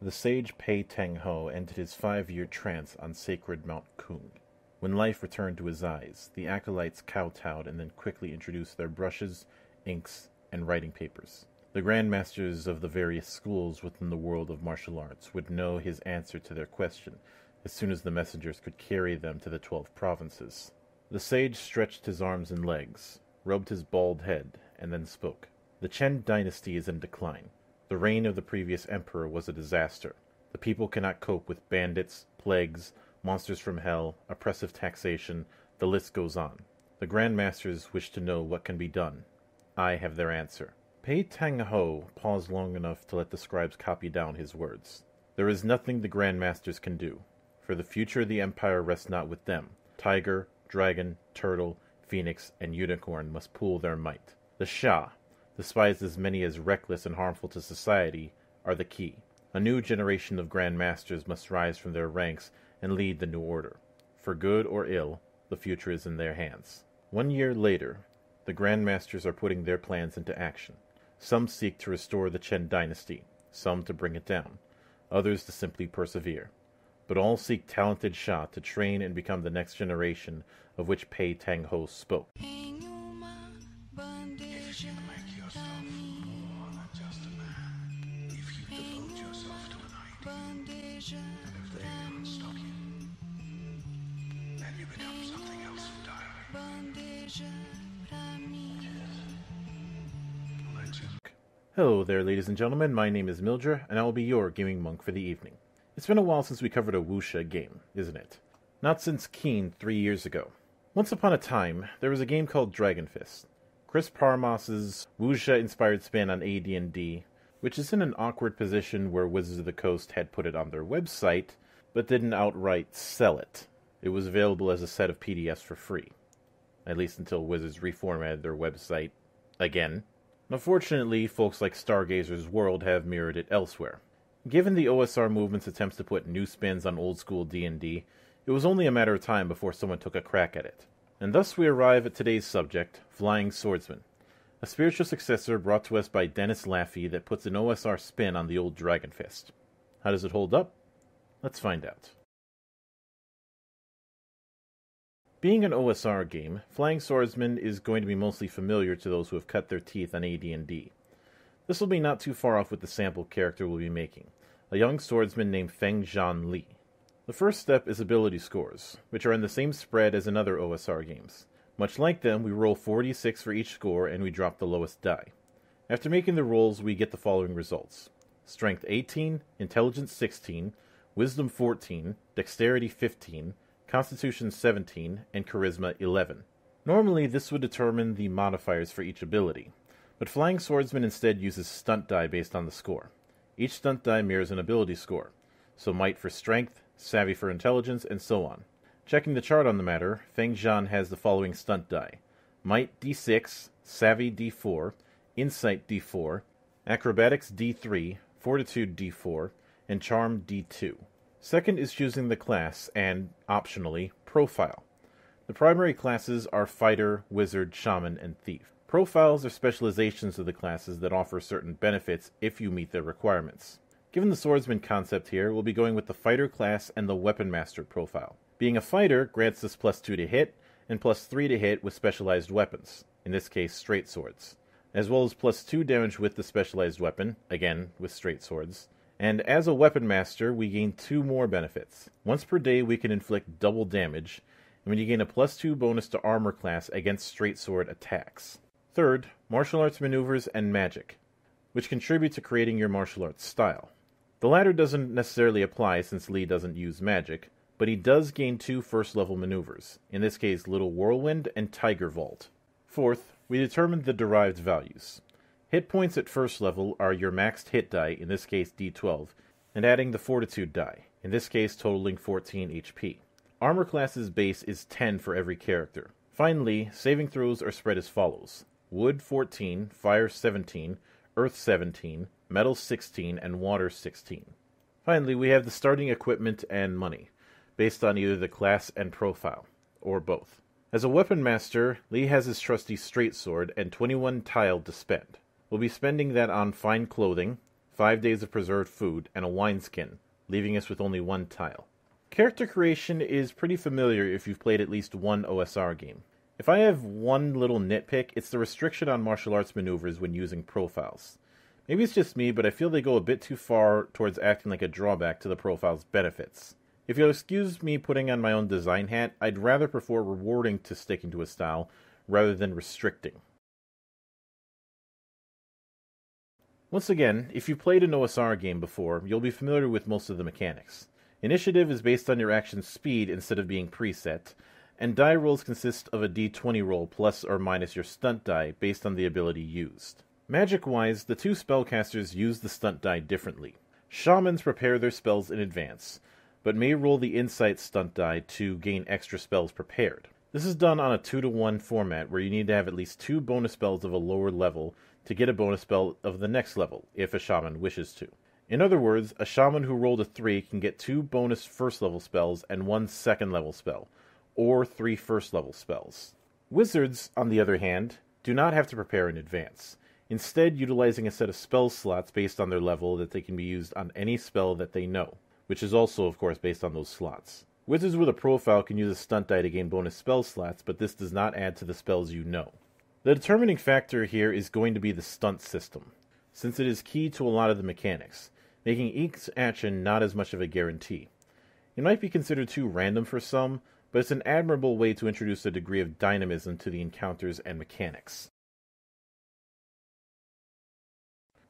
The sage Pei Teng Ho ended his five-year trance on sacred Mount Kung. When life returned to his eyes, the acolytes kowtowed and then quickly introduced their brushes, inks, and writing papers. The grandmasters of the various schools within the world of martial arts would know his answer to their question as soon as the messengers could carry them to the twelve provinces. The sage stretched his arms and legs, rubbed his bald head, and then spoke. The Chen dynasty is in decline. The reign of the previous emperor was a disaster. The people cannot cope with bandits, plagues, monsters from hell, oppressive taxation, the list goes on. The Grand Masters wish to know what can be done. I have their answer. Pei Tang Ho paused long enough to let the scribes copy down his words. There is nothing the Grand Masters can do, for the future of the Empire rests not with them. Tiger, dragon, turtle, phoenix, and unicorn must pool their might. The Sha, despised as many as reckless and harmful to society, are the key. A new generation of Grand Masters must rise from their ranks and lead the new order. For good or ill, the future is in their hands. One year later, the Grand Masters are putting their plans into action. Some seek to restore the Chen dynasty, some to bring it down, others to simply persevere. But all seek talented Sha to train and become the next generation of which Pei Tang Ho spoke. Hello there, ladies and gentlemen. My name is Mildra, and I will be your gaming monk for the evening. It's been a while since we covered a wuxia game, isn't it? Not since Keen three years ago. Once upon a time, there was a game called Dragon Fist. Chris Pramas's wuxia-inspired spin on AD&D, which is in an awkward position where Wizards of the Coast had put it on their website, but didn't outright sell it. It was available as a set of PDFs for free. At least until Wizards reformatted their website again. Unfortunately, folks like Stargazer's World have mirrored it elsewhere. Given the OSR movement's attempts to put new spins on old school D&D, it was only a matter of time before someone took a crack at it. And thus we arrive at today's subject, Flying Swordsmen, a spiritual successor brought to us by Dennis Laffey that puts an OSR spin on the old Dragon Fist. How does it hold up? Let's find out. Being an OSR game, Flying Swordsmen is going to be mostly familiar to those who have cut their teeth on AD&D. This will be not too far off with the sample character we'll be making, a young swordsman named Feng Zhan Li. The first step is ability scores, which are in the same spread as in other OSR games. Much like them, we roll 4d6 for each score and we drop the lowest die. After making the rolls, we get the following results Strength 18, Intelligence 16, Wisdom 14, Dexterity 15, Constitution 17, and Charisma 11. Normally, this would determine the modifiers for each ability, but Flying Swordsmen instead uses stunt die based on the score. Each stunt die mirrors an ability score, so might for strength, savvy for intelligence, and so on. Checking the chart on the matter, Feng Zhan has the following stunt die Might d6, Savvy d4, Insight d4, Acrobatics d3, Fortitude d4, and Charm d2. Second is choosing the class and, optionally, profile. The primary classes are Fighter, Wizard, Shaman, and Thief. Profiles are specializations of the classes that offer certain benefits if you meet their requirements. Given the swordsman concept here, we'll be going with the Fighter class and the Weapon Master profile. Being a fighter grants us plus 2 to hit and plus 3 to hit with specialized weapons, in this case, straight swords, as well as plus 2 damage with the specialized weapon, again with straight swords. And as a weapon master, we gain two more benefits. Once per day, we can inflict double damage, and when you gain a plus 2 bonus to armor class against straight sword attacks. Third, martial arts maneuvers and magic, which contribute to creating your martial arts style. The latter doesn't necessarily apply since Lee doesn't use magic, but he does gain two first level maneuvers, in this case Little Whirlwind and Tiger Vault. Fourth, we determined the derived values. Hit points at first level are your maxed hit die, in this case d12, and adding the fortitude die, in this case totaling 14 HP. Armor class's base is 10 for every character. Finally, saving throws are spread as follows Wood 14, Fire 17, Earth 17, Metal 16, and Water 16. Finally, we have the starting equipment and money, based on either the class and profile, or both. As a weapon master, Lee has his trusty straight sword and 21 tile to spend. We'll be spending that on fine clothing, 5 days of preserved food, and a wineskin, leaving us with only one tile. Character creation is pretty familiar if you've played at least one OSR game. If I have one little nitpick, it's the restriction on martial arts maneuvers when using profiles. Maybe it's just me, but I feel they go a bit too far towards acting like a drawback to the profile's benefits. If you'll excuse me putting on my own design hat, I'd rather prefer rewarding to sticking to a style rather than restricting. Once again, if you've played an OSR game before, you'll be familiar with most of the mechanics. Initiative is based on your action speed instead of being preset, and die rolls consist of a d20 roll plus or minus your stunt die based on the ability used. Magic wise, the two spellcasters use the stunt die differently. Shamans prepare their spells in advance, but may roll the insight stunt die to gain extra spells prepared. This is done on a 2 to 1 format where you need to have at least two bonus spells of a lower level to get a bonus spell of the next level, if a shaman wishes to. In other words, a shaman who rolled a 3 can get two bonus first level spells and one second level spell, or three first level spells. Wizards, on the other hand, do not have to prepare in advance instead utilizing a set of spell slots based on their level that they can be used on any spell that they know, which is also, of course, based on those slots. Wizards with a profile can use a stunt die to gain bonus spell slots, but this does not add to the spells you know. The determining factor here is going to be the stunt system, since it is key to a lot of the mechanics, making each action not as much of a guarantee. It might be considered too random for some, but it's an admirable way to introduce a degree of dynamism to the encounters and mechanics.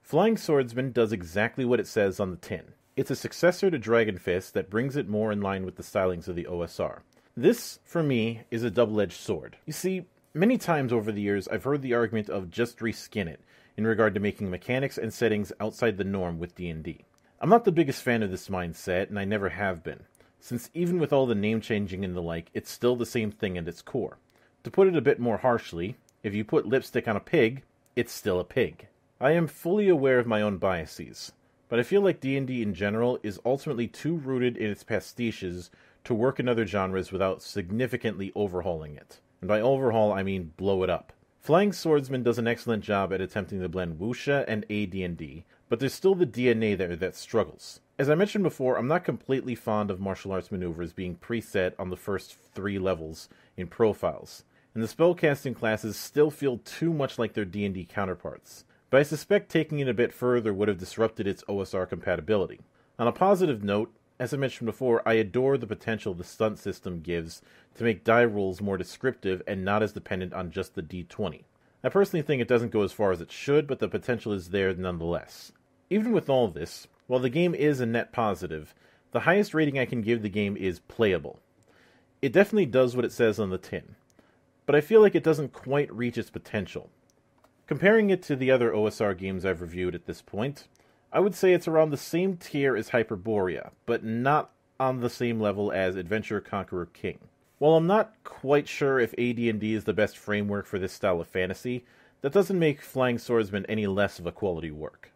Flying Swordsmen does exactly what it says on the tin. It's a successor to Dragon Fist that brings it more in line with the stylings of the OSR. This, for me, is a double edged sword. You see, many times over the years I've heard the argument of just reskin it in regard to making mechanics and settings outside the norm with D&D. I'm not the biggest fan of this mindset, and I never have been, since even with all the name changing and the like, it's still the same thing at its core. To put it a bit more harshly, if you put lipstick on a pig, it's still a pig. I am fully aware of my own biases, but I feel like D&D in general is ultimately too rooted in its pastiches to work in other genres without significantly overhauling it. And by overhaul, I mean blow it up. Flying Swordsmen does an excellent job at attempting to blend wuxia and AD&D, but there's still the DNA there that struggles. As I mentioned before, I'm not completely fond of martial arts maneuvers being preset on the first three levels in profiles, and the spellcasting classes still feel too much like their D&D counterparts but I suspect taking it a bit further would have disrupted its OSR compatibility. On a positive note, as I mentioned before, I adore the potential the stunt system gives to make die rolls more descriptive and not as dependent on just the d20. I personally think it doesn't go as far as it should, but the potential is there nonetheless. Even with all this, while the game is a net positive, the highest rating I can give the game is playable. It definitely does what it says on the tin, but I feel like it doesn't quite reach its potential. Comparing it to the other OSR games I've reviewed at this point, I would say it's around the same tier as Hyperborea, but not on the same level as Adventure Conqueror King. While I'm not quite sure if AD&D is the best framework for this style of fantasy, that doesn't make Flying Swordsmen any less of a quality work.